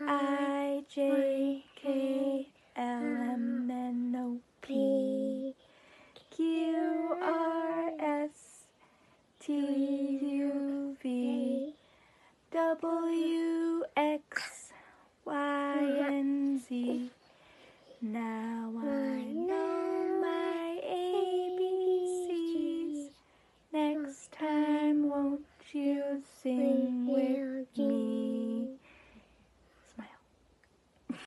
I J K L M N O P Q R S T U V W X Y and Z. Now